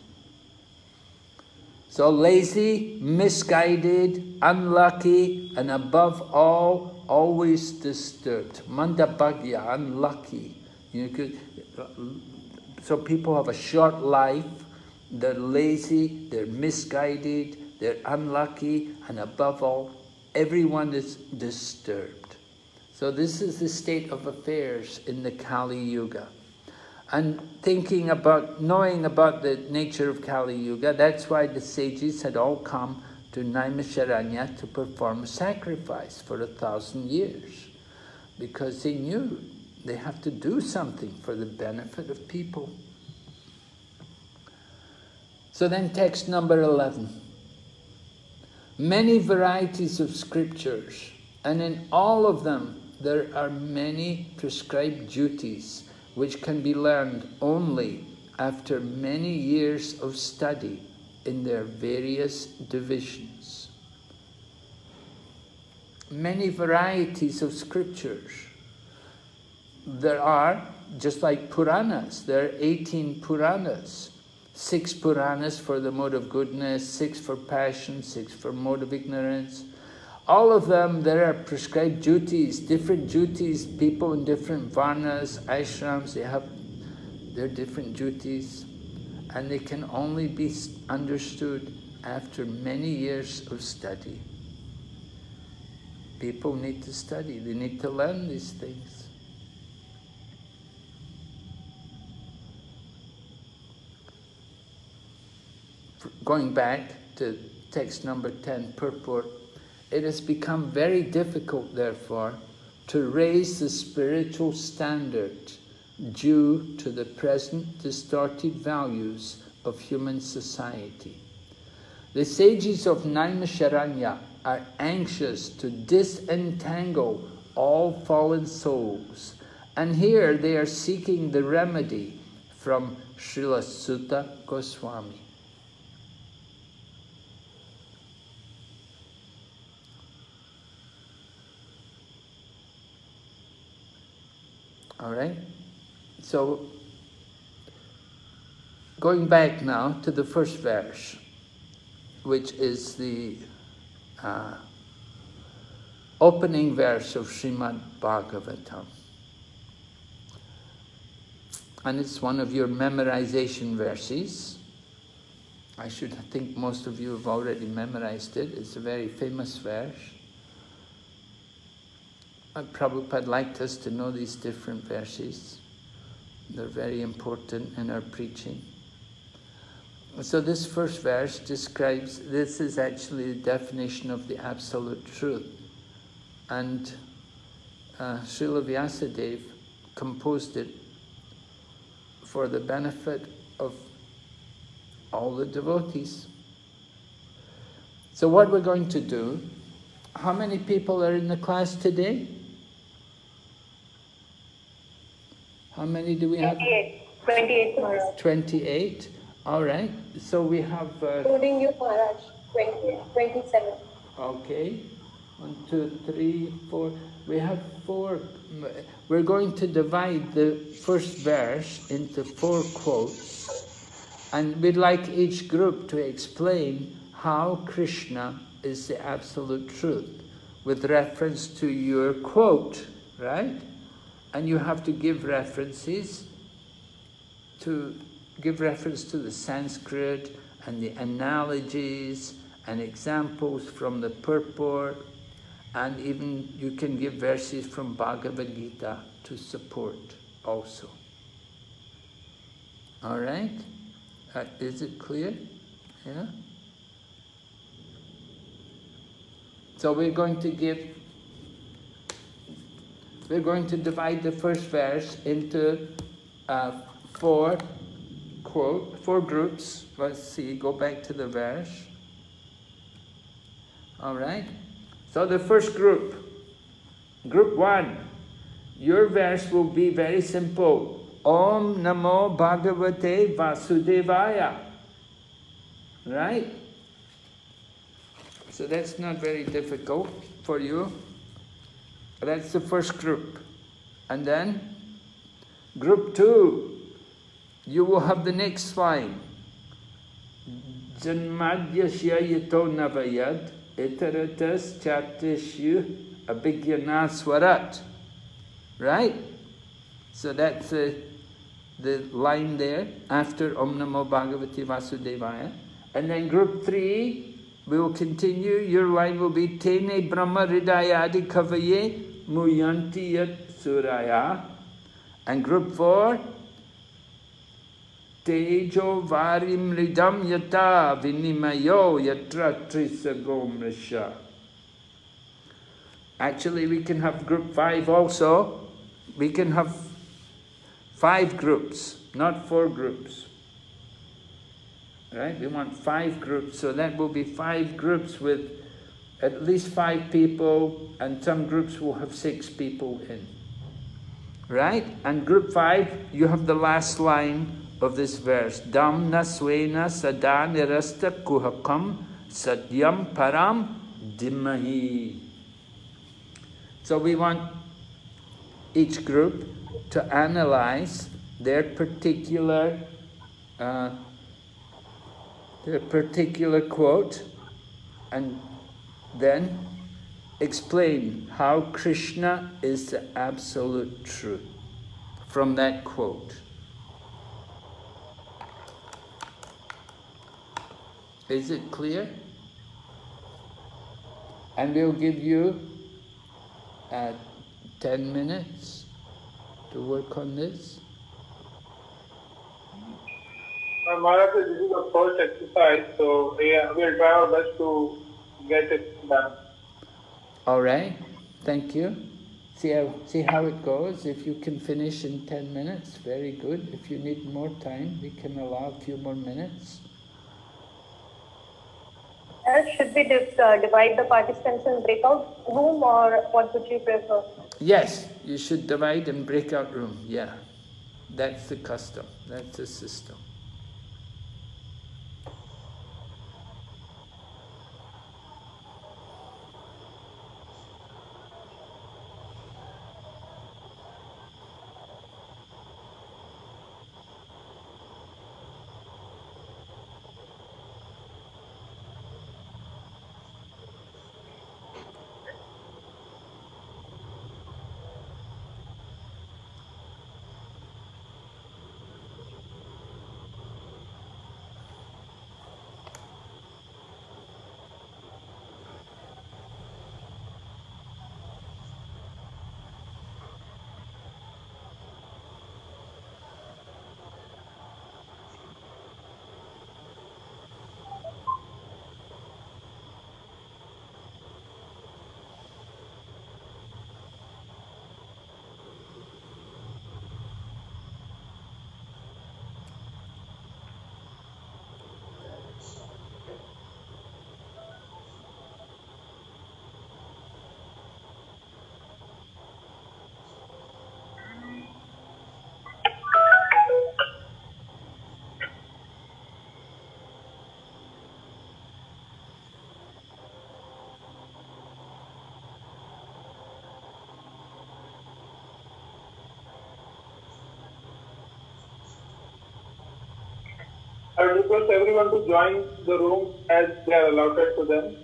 So lazy, misguided, unlucky, and above all, always disturbed. Mandabhagya, unlucky. You could, so people have a short life, they're lazy, they're misguided, they're unlucky, and above all, everyone is disturbed. So this is the state of affairs in the Kali Yuga. And thinking about, knowing about the nature of Kali Yuga, that's why the sages had all come to Naimisharanya to perform sacrifice for a thousand years. Because they knew they have to do something for the benefit of people. So then text number 11. Many varieties of scriptures, and in all of them there are many prescribed duties which can be learned only after many years of study in their various divisions. Many varieties of scriptures. There are, just like Puranas, there are 18 Puranas. Six Puranas for the mode of goodness, six for passion, six for mode of ignorance. All of them, there are prescribed duties, different duties, people in different varnas, ashrams, they have their different duties and they can only be understood after many years of study. People need to study, they need to learn these things. Going back to text number 10, purport, it has become very difficult, therefore, to raise the spiritual standard due to the present distorted values of human society. The sages of Naimisharanya are anxious to disentangle all fallen souls, and here they are seeking the remedy from Srila Suta Goswami. All right? So, going back now to the first verse, which is the uh, opening verse of Srimad Bhagavatam. And it's one of your memorization verses. I should think most of you have already memorized it. It's a very famous verse. Prabhupada liked us to know these different verses. They're very important in our preaching. So this first verse describes, this is actually the definition of the absolute truth. And uh, Srila Vyasadeva composed it for the benefit of all the devotees. So what we're going to do, how many people are in the class today? How many do we have? 28. 28 Maharaj. 28. All right. So we have. Uh, Including you, Maharaj. 20, 27. okay. One, two, three, four. We have four. We're going to divide the first verse into four quotes. And we'd like each group to explain how Krishna is the absolute truth with reference to your quote, right? And you have to give references to give reference to the Sanskrit and the analogies and examples from the purport and even you can give verses from Bhagavad Gita to support also. All right? Uh, is it clear? Yeah? So we're going to give we're going to divide the first verse into uh, four quote, four groups. Let's see, go back to the verse. All right. So the first group, group one, your verse will be very simple. Om Namo Bhagavate Vasudevaya. Right? So that's not very difficult for you. That's the first group. And then, group two, you will have the next line. Janmadhyasya yato navayad itaratas chatishu abhigyanaswarat. Right? So that's the, the line there after Om Namo Bhagavate Vasudevaya. And then group three, we will continue. Your line will be Tene Brahma Ridayadi Kavaye muyanti yat suraya. And group four, tejo varimridam yata vinimayo yatra trisagomrisha. Actually, we can have group five also. We can have five groups, not four groups. Right? We want five groups, so that will be five groups with at least five people, and some groups will have six people in. Right? And group five, you have the last line of this verse. Damna swena sada nirasta kuhakam satyam param dhimahi. So we want each group to analyze their particular uh, their particular quote and then explain how Krishna is the absolute truth from that quote. Is it clear? And we'll give you uh, 10 minutes to work on this. Maharaj, this is the first exercise, so we'll try our best to get it done. All right, thank you. See how, see how it goes. If you can finish in 10 minutes, very good. If you need more time, we can allow a few more minutes. Uh, should we div- uh, divide the participants in breakout room or what would you prefer? Yes, you should divide in breakout room. Yeah, that's the custom. That's the system. I request everyone to join the room as they are allotted to them.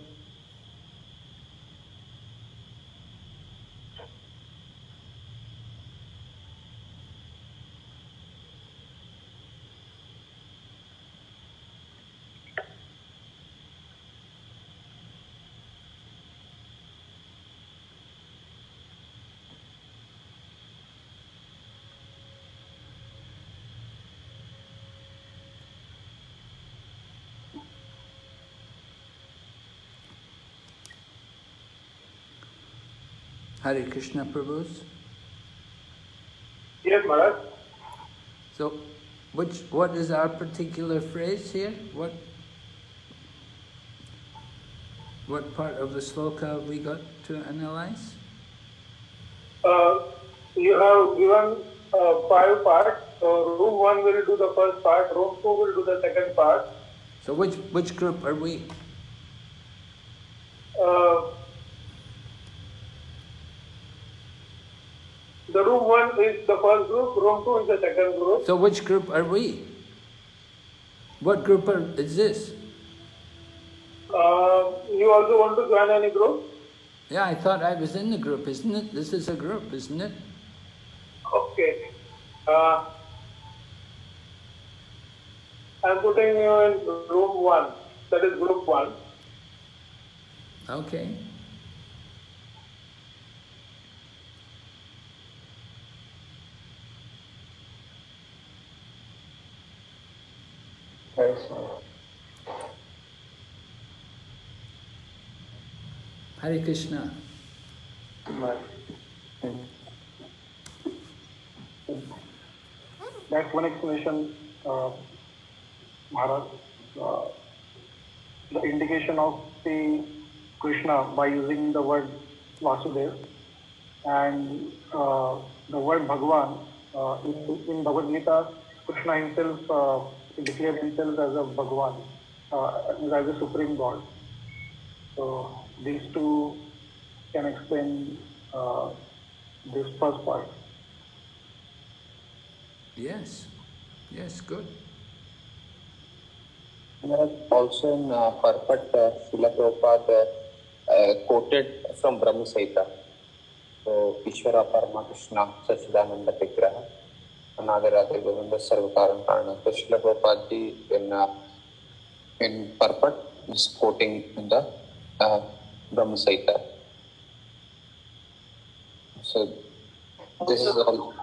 Hare Krishna Prabhus. Yes, Maharaj. So, which what is our particular phrase here? What what part of the sloka we got to analyze? Uh, you have given uh, five parts. So room one will do the first part, room two will do the second part. So which which group are we? Uh, the room one is the first group, room two is the second group. So which group are we? What group are, is this? Uh, you also want to join any group? Yeah, I thought I was in the group, isn't it? This is a group, isn't it? Okay. Uh, I'm putting you in room one. That is group one. Okay. Hare Krishna. That's one explanation, uh, Maharaj. Uh, the indication of the Krishna by using the word Vasudev and uh, the word Bhagwan. Uh, in, in Bhagavad Gita, Krishna himself declared himself as a Bhagwan, uh, as a supreme God. So these two can explain uh, this first part. Yes, yes, good. Also in uh, purport, uh, Srila Prabhupada uh, quoted from Brahma Samhita. So, Ishvara Parama Krishna Sachidananda Vigraha Anagarade Govinda Sarvakaran Karana. So, Srila Prabhupada ji in, uh, in Parpat is quoting in the uh, Brahma Saita. So, this is all.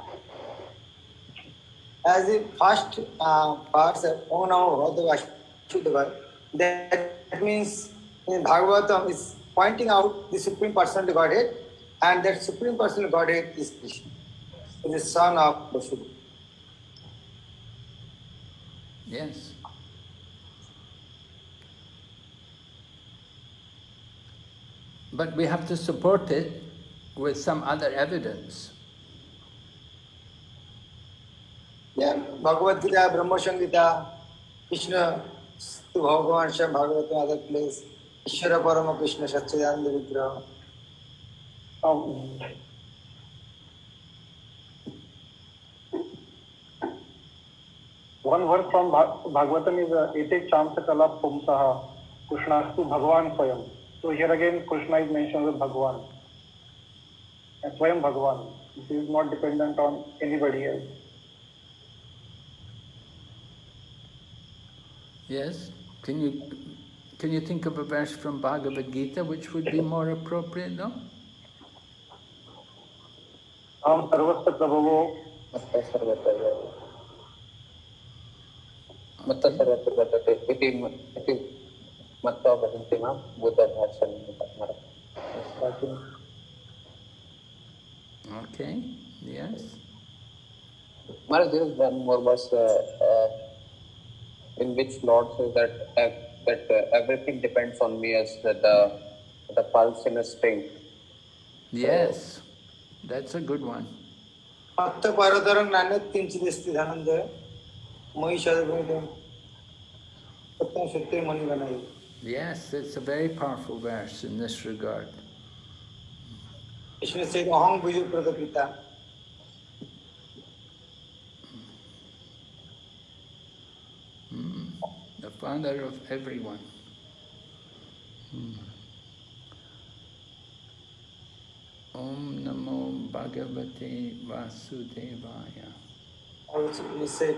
as the first uh, of Om Namo Bhagavate Vasudevaya, that means in Bhagavatam is pointing out the Supreme Personal Godhead, and that Supreme Personal Godhead is Krishna, the son of Vasudeva. Yes. But we have to support it with some other evidence. Yeah, Bhagavad Gita, Brahma Samhita, Krishna, to Bhagavan Shem Bhagavatam, other place, Ishvara Parama Krishna, Satchidananda Vigraha. Um, one verse from Bha- Bhagavatam is uh, Ete Chamsa Kala Pumsaha Krishnastu Bhagavan Swayam. So here again Krishna is mentioned as Bhagavan. And Swayam Bhagavan. This is not dependent on anybody else. Yes? Can you can you think of a verse from Bhagavad Gita which would be more appropriate though? Am Sarvasya Prabhavo मत्त सर्वत्र वर्तते इति इति मत्वा वदन्ति माँ बुद्धभाषणं Okay, yes. Maharaj, there is one more verse uh, uh, in which Lord says that uh, that uh, everything depends on me as the the, the pulse in a string. Yes, so, that's a good one. Atta Paradarang Nanak Tinchidesti Dhananda, Yes, it's a very powerful verse in this regard. Krishna said, Aham Biju Pradapita. Hmm. The father of everyone. Hmm. Om Namo Bhagavate Vasudevaya. Also, he said,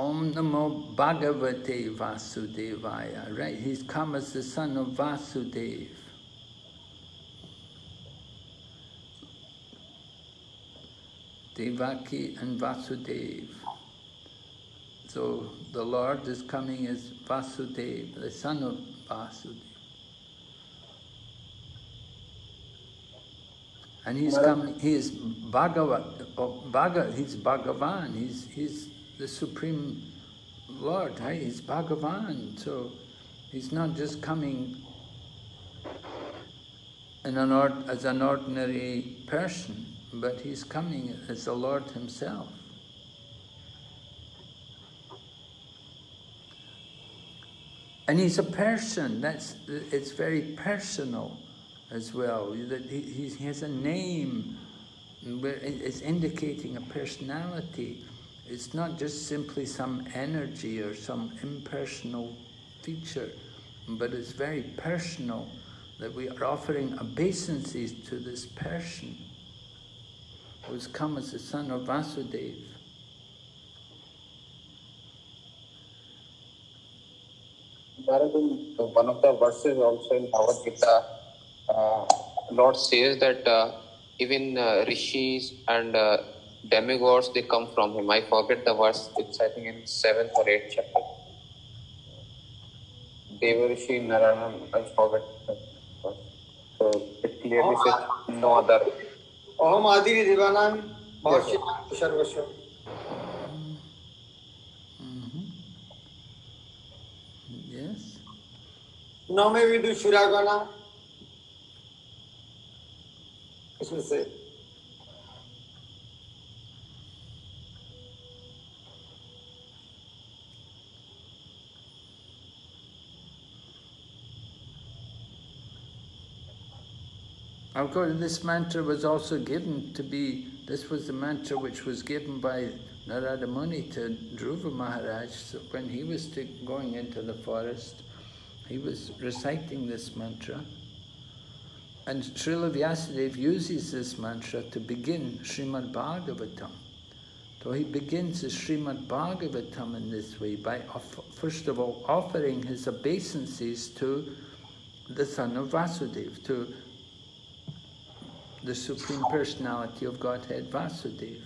Om Namo Bhagavate Vasudevaya, right? He's come as the son of Vasudev. Devaki and Vasudev. So the Lord is coming as Vasudev, the son of Vasudev. And he's coming, he is Bhagavat, oh, Bhaga, he's Bhagavan, he's, he's the Supreme Lord? He's Bhagavan. So he's not just coming in an as an ordinary person, but he's coming as the Lord himself. And he's a person, that's, it's very personal as well. That he, he has a name it's indicating a personality. It's not just simply some energy or some impersonal feature, but it's very personal that we are offering obeisances to this person who's come as the son of Vasudeva. One of the verses also in Bhagavad Gita, uh, Lord says that uh, even uh, rishis and uh, demigods they come from him. I forget the verse. It's I think in seventh or eighth chapter. Devarishi Narayan. I forget. So it clearly says no other. अहम आदि देवानाम भविष्य सर्वस्व Yes? न में विदु सुरागना इसमें से Of course, this mantra was also given to be, this was the mantra which was given by Narada Muni to Dhruva Maharaj. So when he was to, going into the forest, he was reciting this mantra. And Srila Vyasadeva uses this mantra to begin Srimad Bhagavatam. So he begins his Srimad Bhagavatam in this way by, first of all, offering his obeisances to the son of Vasudeva, to the Supreme Personality of Godhead, Vasudeva.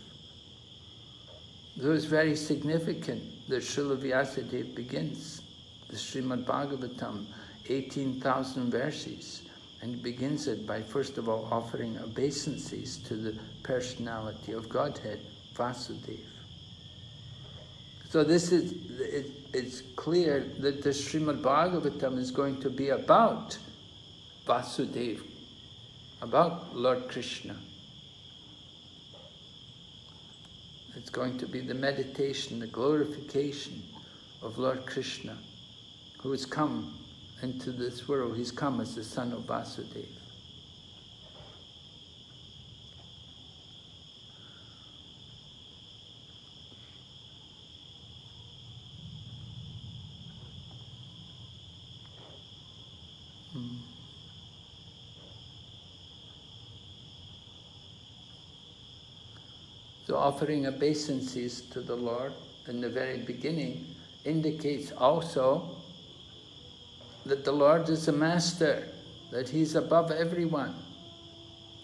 So it's very significant that Srila Vyasadeva begins the Srimad Bhagavatam, 18,000 verses, and begins it by first of all offering obeisances to the personality of Godhead, Vasudeva. So this is, it, it's clear that the Srimad Bhagavatam is going to be about Vasudeva, about Lord Krishna. It's going to be the meditation, the glorification of Lord Krishna, who has come into this world. He's come as the son of Vasudeva. Hmm. So offering obeisances to the Lord in the very beginning indicates also that the Lord is a master, that He's above everyone,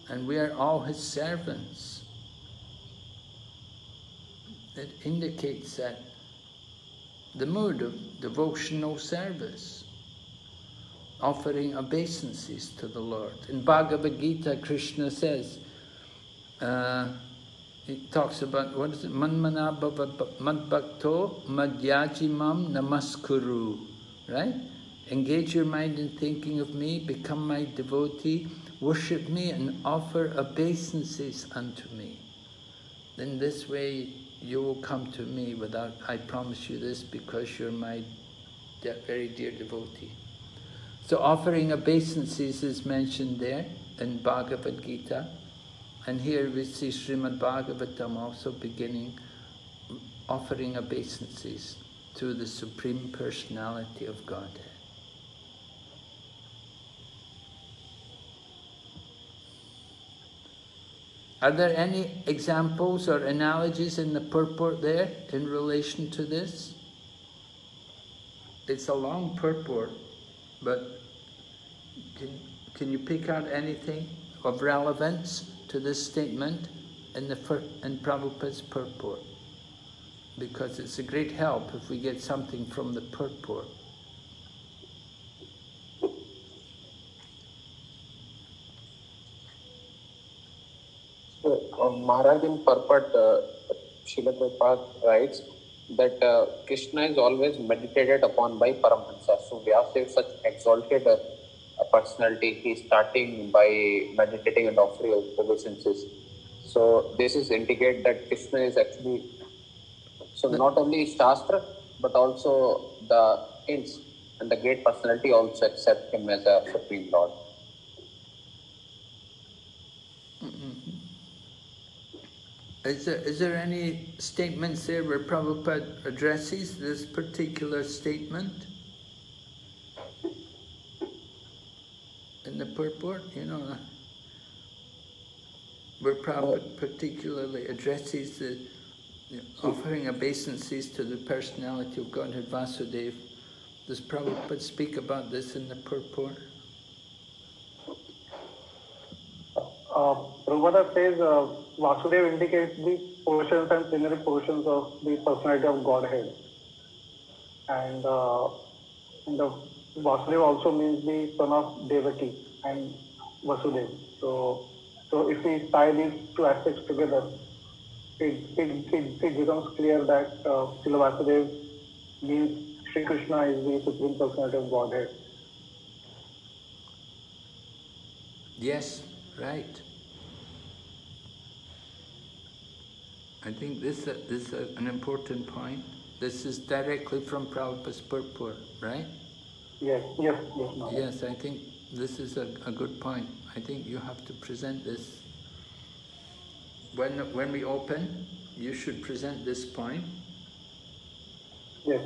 and we are all His servants. It indicates that the mood of devotional service, offering obeisances to the Lord. In Bhagavad Gita, Krishna says, uh, it talks about what is it? Madbhakto madhyajimam namaskuru. Right? Engage your mind in thinking of me, become my devotee, worship me and offer obeisances unto me. Then this way you will come to me without, I promise you this because you're my de- very dear devotee. So offering obeisances is mentioned there in Bhagavad Gita. And here we see Srimad Bhagavatam also beginning offering obeisances to the Supreme Personality of Godhead. Are there any examples or analogies in the purport there in relation to this? It's a long purport, but can, can you pick out anything of relevance to this statement in, the, in Prabhupada's purport? Because it's a great help if we get something from the purport. Uh, Maharaj in purport, uh, Prabhupada writes that uh, Krishna is always meditated upon by Paramahansa. So Vyasa is such exalted uh, personality. He's starting by meditating and offering obeisances. So this is indicate that Krishna is actually so not only Shastra but also the hints and the great personality also accept him as a supreme lord. Mm-hmm. Is there, is there any statements there where Prabhupada addresses this particular statement? In the purport, you know, where Prabhupada particularly addresses the, the offering obeisances to the personality of Godhead Vasudeva. Does Prabhupada speak about this in the purport? Uh, Prabhupada says uh, Vasudeva indicates the portions and plenary portions of the personality of Godhead. And, uh, and the Vasudeva also means the son of Devaki and Vasudeva. So, so if we tie these two aspects together, it, it, it, it becomes clear that uh, means Sri Krishna is the Supreme Personality of Godhead. Yes, right. I think this, uh, this is an important point. This is directly from Prabhupada's purport, right? Yes, yes, yes. Yes, I think this is a, a good point. I think you have to present this. When, when we open, you should present this point. Yes.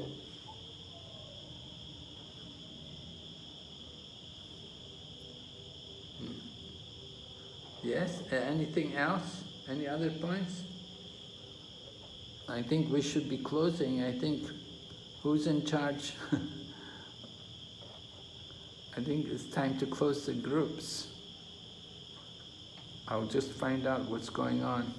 Yes, Uh, anything else? Any other points? I think we should be closing. I think, who's in charge? I think it's time to close the groups. I'll just find out what's going on.